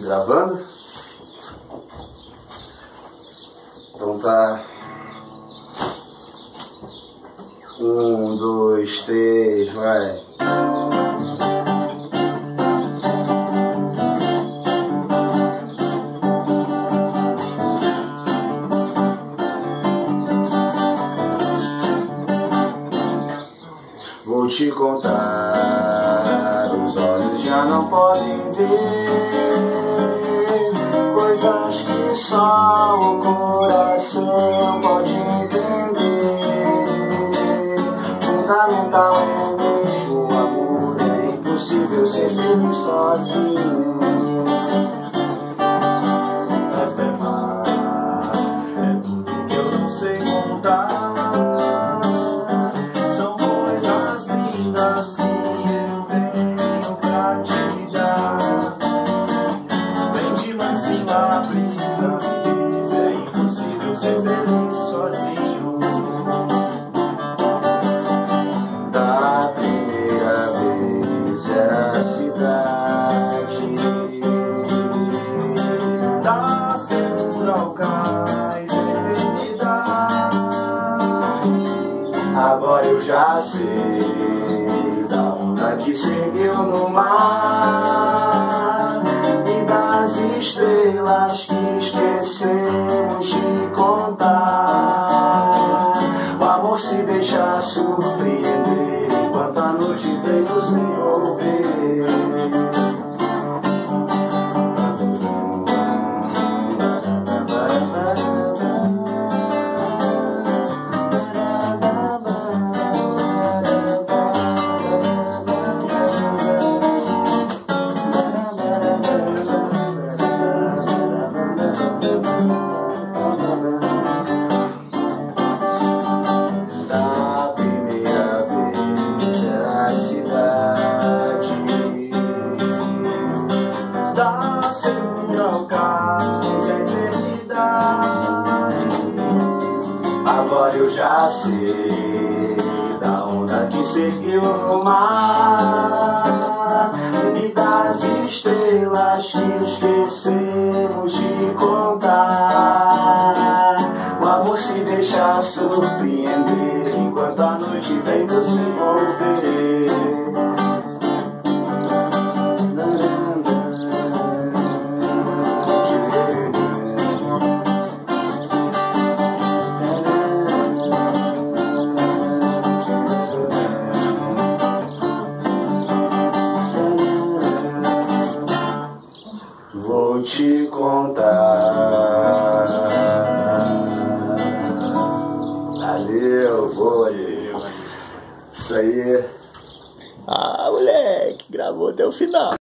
Gravando? Então tá. Um, dois, três, vai. Vou te contar, os olhos já não podem ver coisas que só o coração pode entender. Fundamental é mesmo o amor, é impossível ser feliz sozinho. Mansinho a brisa, diz, é impossível ser feliz sozinho. Da primeira vez era a cidade, da segunda ao cais, é. Agora eu já sei da onda que seguiu no mar se deixa surpreender Agora eu já sei da onda que seguiu no mar. E das estrelas que esquecemos de contar. O amor se deixa surpreender enquanto a noite vem nos contar. Valeu, boi. Isso aí. Ah, moleque, gravou até o final.